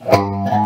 Música